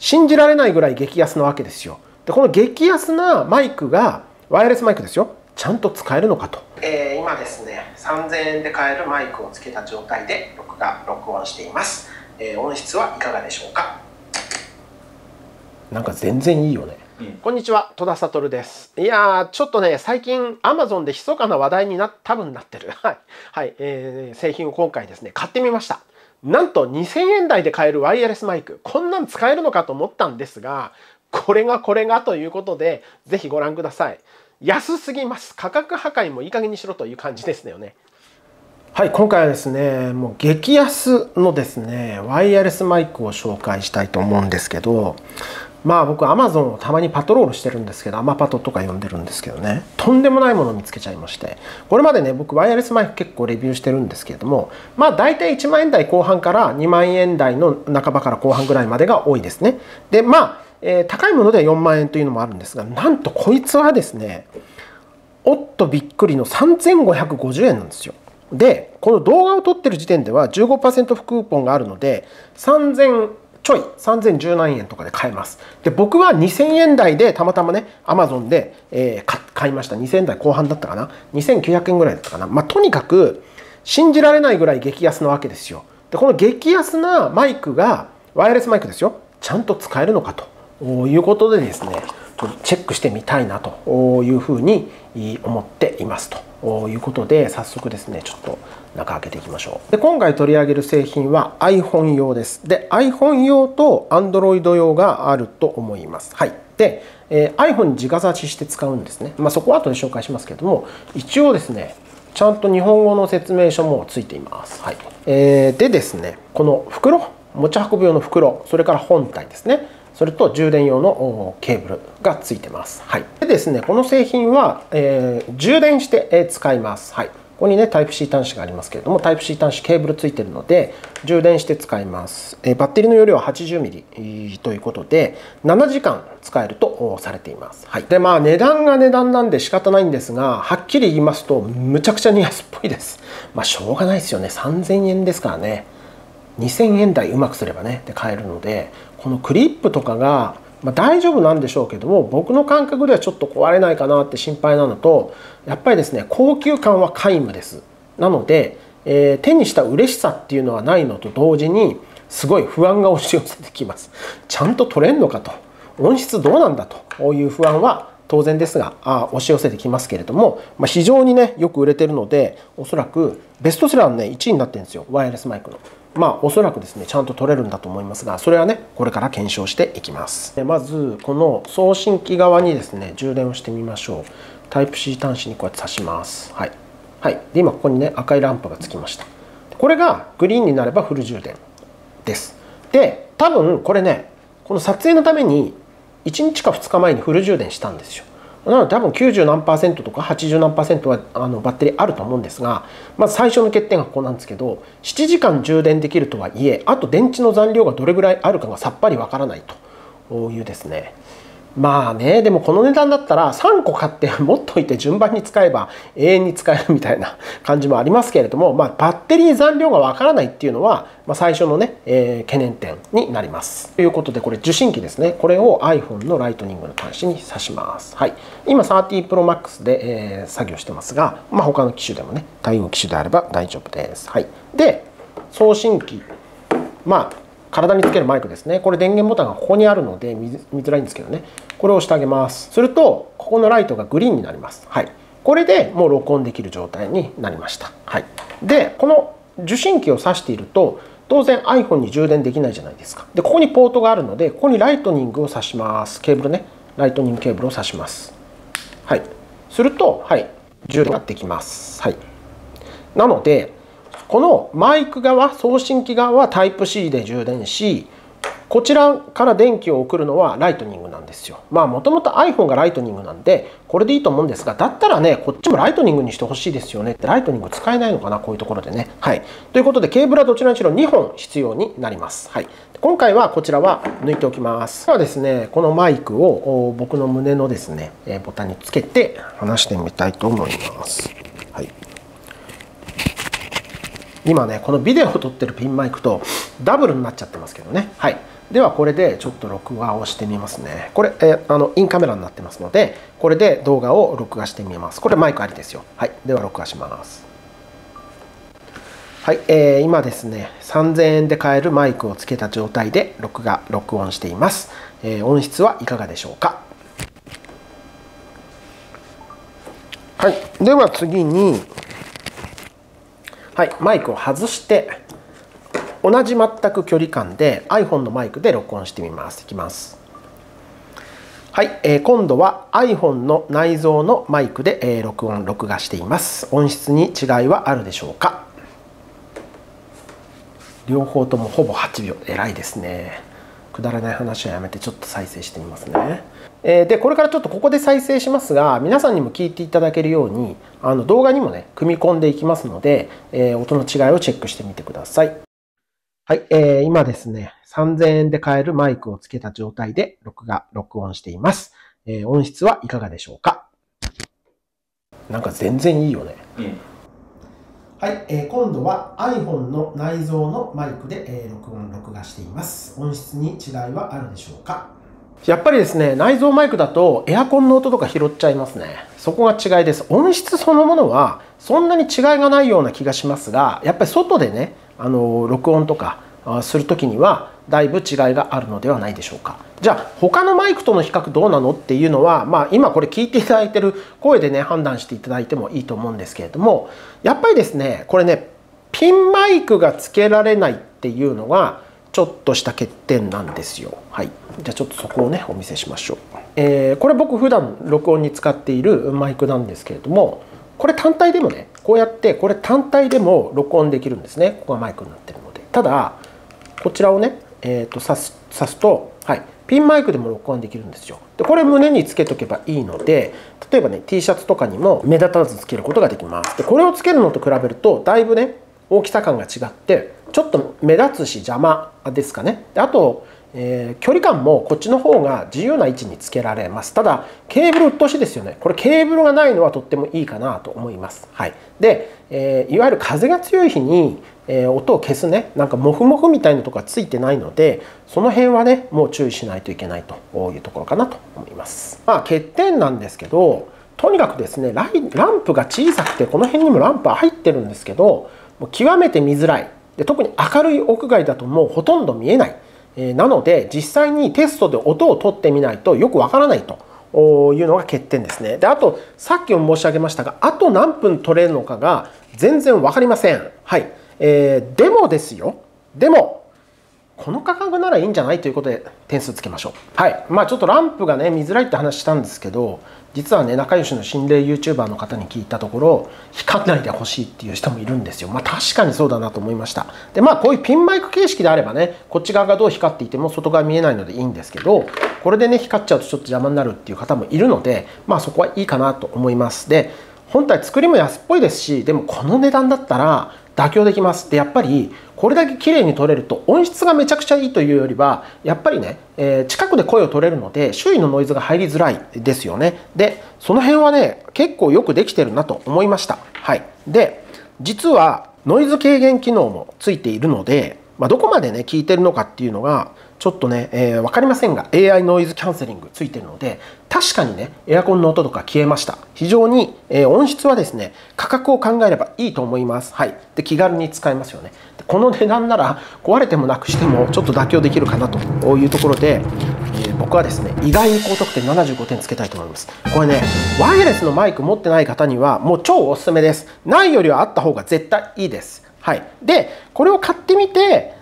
信じられないぐらい激安なわけですよ。でこの激安なマイクがワイヤレスマイクですよ。ちゃんと使えるのかと、えー、今ですね3000円で買えるマイクをつけた状態で録画録音しています、えー、音質はいかがでしょうか？なんか全然いいよね。こんにちは戸田悟です。いやちょっとね最近アマゾンで密かな話題にな多分なってる。はい、はい。えー、製品を今回ですね買ってみましたなんと2000円台で買えるワイヤレスマイクこんなん使えるのかと思ったんですがこれがこれがということで是非ご覧ください。安すぎます。価格破壊もいい加減にしろという感じですよね。はい今回はですねもう激安のですねワイヤレスマイクを紹介したいと思うんですけどまあ僕 Amazon をたまにパトロールしてるんですけどアマパトとか呼んでるんですけどね。とんでもないものを見つけちゃいまして。これまでね僕ワイヤレスマイク結構レビューしてるんですけれどもまあ大体1万円台後半から2万円台の半ばから後半ぐらいまでが多いですね。でまあ、えー、高いものでは4万円というのもあるんですがなんとこいつはですねおっとびっくりの3550円なんですよ。でこの動画を撮ってる時点では15%クーポンがあるので3000ちょい3010何円とかで買えます。で僕は2000円台でたまたまねアマゾンで、えー、買いました。2000円台後半だったかな？2900円ぐらいだったかな？まあとにかく信じられないぐらい激安なわけですよ。でこの激安なマイクがワイヤレスマイクですよ。ちゃんと使えるのかと。いうことでですね。チェックしてみたいなというふうに思っていますということで早速ですねちょっと中開けていきましょう。で今回取り上げる製品は iPhone 用です。で iPhone 用と Android 用があると思います。はい。で、えー、iPhone に直差しして使うんですね、まあ、そこは後で紹介しますけども一応ですねちゃんと日本語の説明書もついています、はい。えー、でですねこの袋持ち運ぶ用の袋それから本体ですね。それと充電用のケーブルがついてます。はい、でですね、この製品は、えー、充電して使います。はい、ここにね、タイプ C 端子がありますけれども、タイプ C 端子ケーブルついてるので、充電して使います。えバッテリーの容量は 80mAh ということで、7時間使えるとされています。はい、で、まあ値段が値段なんで仕方ないんですが、はっきり言いますと、むちゃくちゃに安っぽいです。まあしょうがないですよね。3000円ですからね。2000円台うまくすればねで買えるのでこのクリップとかが、まあ、大丈夫なんでしょうけども僕の感覚ではちょっと壊れないかなって心配なのとやっぱりですね高級感は皆無です。なので、えー、手にした嬉しさっていうのはないのと同時にすごい不安が押し寄せてきます。ちゃんと取れんのかと。音質どうなんだという不安は当然ですがあ押し寄せてきますけれども、まあ、非常にねよく売れてるのでおそらくベストセラーのね1位になってるんですよ。ワイヤレスマイクの。まあおそらくですねちゃんと取れるんだと思いますがそれはねこれから検証していきます。でまずこの送信機側にですね充電をしてみましょう。タイプ C 端子にこうやって挿します。はい、はい、で今ここにね赤いランプがつきました。これがグリーンになればフル充電です。で多分これねこの撮影のために1日か2日前にフル充電したんですよ。なので多分90何パーセントとか80何パーセントはあのバッテリーあると思うんですがまず最初の欠点がここなんですけど7時間充電できるとはいえあと電池の残量がどれぐらいあるかがさっぱりわからないというですね。まあねでもこの値段だったら3個買って 持っといて順番に使えば永遠に使えるみたいな感じもありますけれども、まあ、バッテリー残量がわからないっていうのは、まあ、最初のね、えー、懸念点になります。ということでこれ受信機ですねこれを iPhone のライトニングの端子に挿します。はい、今30 Pro Max で、えー、作業してますが、まあ、他の機種でもね対応機種であれば大丈夫です。はい、で送信機まあ体につけるマイクですね。これ電源ボタンがここにあるので見づらいんですけどね。これを押してあげます。するとここのライトがグリーンになります。はい。これでもう録音できる状態になりました。はい。でこの受信機を挿していると当然 iPhone に充電できないじゃないですか。でここにポートがあるのでここにライトニングを挿します。ケーブルね。ライトニングケーブルを挿します。はい。するとはい。充電ができます。はい。なのでこのマイク側送信機側は Type-C で充電しこちらから電気を送るのはライトニングなんですよ。まあもともと iPhone がライトニングなんでこれでいいと思うんですがだったらねこっちもライトニングにしてほしいですよねってライトニング使えないのかなこういうところでね。はい。ということでケーブルはどちらにしろ2本必要になります。はい。今回はこちらは抜いておきます。ではですねこのマイクを僕の胸のですねボタンにつけて離してみたいと思います。今ねこのビデオを撮ってるピンマイクとダブルになっちゃってますけどね。はい。ではこれでちょっと録画をしてみますね。これ、えあのインカメラになってますのでこれで動画を録画してみます。これマイクありですよ。はい。では録画します。はい、えー、今ですね3000円で買えるマイクをつけた状態で録画録音しています、えー、音質はいかがでしょうか。はい。では次にはいマイクを外して同じ全く距離感で iPhone のマイクで録音してみます。いきます。はい、えー、今度は iPhone の内蔵のマイクで、えー、録音録画しています。音質に違いはあるでしょうか。両方ともほぼ8秒。偉いですね。くだらない話はやめてちょっと再生してみますね、えー、でこれからちょっとここで再生しますが皆さんにも聞いていただけるようにあの動画にもね組み込んでいきますので、えー、音の違いをチェックしてみてください。はい、えー、今ですね3000円で買えるマイクをつけた状態で録画録音しています、え音質はいかがでしょうか？なんか全然いいよね、うん。はい、えー、今度は iPhone の内蔵のマイクで、えー、録音、録画しています。音質に違いはあるでしょうか？やっぱりですね、内蔵マイクだとエアコンの音とか拾っちゃいますね。そこが違いです。音質そのものはそんなに違いがないような気がしますが、やっぱり外でね、あの録音とかする時にはだいぶ違いがあるのではないでしょうか。じゃあ他のマイクとの比較どうなのっていうのは、まあ、今これ聞いていただいてる声でね判断していただいてもいいと思うんですけれどもやっぱりですねこれねピンマイクがつけられないっていうのがちょっとした欠点なんですよ。はい、じゃあちょっとそこをねお見せしましょう。えー、これ僕普段録音に使っているマイクなんですけれどもこれ単体でもねこうやってこれ単体でも録音できるんですねここがマイクになってるのでただこちらをね、えーと、と刺す刺すと、はい、ピンマイクでも録音できるんですよ。でこれ胸につけとけばいいので例えばね T シャツとかにも目立たずつけることができます。でこれをつけるのと比べるとだいぶね大きさ感が違ってちょっと目立つし邪魔ですかね。であと、えー、距離感もこっちの方が自由な位置につけられます。ただケーブルうっとしですよね。これケーブルがないのはとってもいいかなと思います。はい。で、えー、いわゆる風が強い日にえー、音を消すねなんかモフモフみたいなとこがついてないのでその辺はねもう注意しないといけないというところかなと思います。まあ欠点なんですけどとにかくですねランプが小さくてこの辺にもランプは入ってるんですけどもう極めて見づらいで特に明るい屋外だともうほとんど見えない、えー、なので実際にテストで音を取ってみないとよくわからないと。いうのが欠点ですね。で、あと、さっきも申し上げましたが、あと何分取れるのかが全然分かりません。はい。えー、でもですよ。でもこの価格ならいいんじゃないということで点数つけましょう。はい。まあちょっとランプがね見づらいって話したんですけど実はね仲良しの心霊 YouTuber の方に聞いたところ光らないでほしいっていう人もいるんですよ。まあ確かにそうだなと思いました。でまあこういうピンマイク形式であればねこっち側がどう光っていても外側見えないのでいいんですけどこれでね光っちゃうとちょっと邪魔になるっていう方もいるのでまあそこはいいかなと思います。で本体作りも安っぽいですしでもこの値段だったら妥協できます。でやっぱりこれだけ綺麗に撮れると音質がめちゃくちゃいいというよりはやっぱりね、えー、近くで声を取れるので周囲のノイズが入りづらいですよね。でその辺はね結構よくできてるなと思いました。はい、で実はノイズ軽減機能もついているので、まあ、どこまでね聞いてるのかっていうのがちょっとね、えー、分かりませんが AI ノイズキャンセリングついてるので確かにねエアコンの音とか消えました。非常に、えー、音質はですね価格を考えればいいと思います。はい。で気軽に使えますよね。でこの値段なら壊れてもなくしてもちょっと妥協できるかなというところで、えー、僕はですね意外に高得点75点つけたいと思います。これねワイヤレスのマイク持ってない方にはもう超おすすめです。ないよりはあった方が絶対いいです。はい。でこれを買ってみて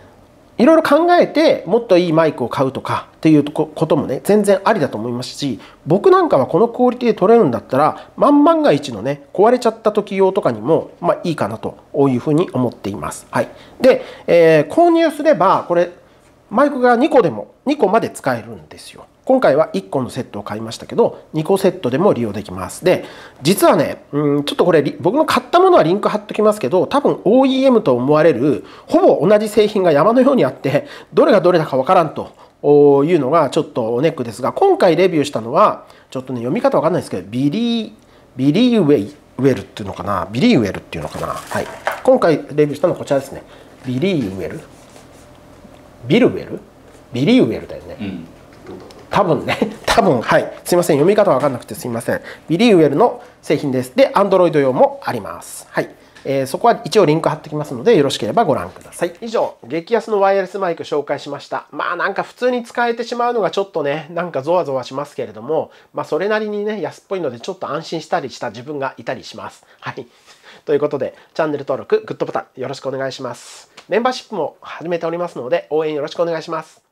いろいろ考えてもっといいマイクを買うとかっていうこともね全然ありだと思いますし僕なんかはこのクオリティで撮れるんだったら万万が一のね壊れちゃった時用とかにもまあいいかなというふうに思っています。はい、で、えー、購入すればこれマイクが2個でも2個まで使えるんですよ。今回は1個のセットを買いましたけど2個セットでも利用できます。で実はねうんちょっとこれ僕の買ったものはリンク貼っときますけど多分 OEM と思われるほぼ同じ製品が山のようにあってどれがどれだかわからんというのがちょっとネックですが今回レビューしたのはちょっとね読み方わかんないですけどビリービリーウェイウェルっていうのかな？ビリーウェルっていうのかな？はい。今回レビューしたのはこちらですね。ビリーウェルビルウェル？ビリーウェルだよね、うん、多分ね。多分。はい。すいません。読み方わかんなくてすいません。ビリーウェルの製品です。で Android 用もあります。はい。えー、そこは一応リンク貼ってきますのでよろしければご覧ください。以上、激安のワイヤレスマイク紹介しました。まあなんか普通に使えてしまうのがちょっとね、なんかゾワゾワしますけれども、まあそれなりにね、安っぽいのでちょっと安心したりした自分がいたりします。はい。ということで、チャンネル登録、グッドボタンよろしくお願いします。メンバーシップも始めておりますので、応援よろしくお願いします。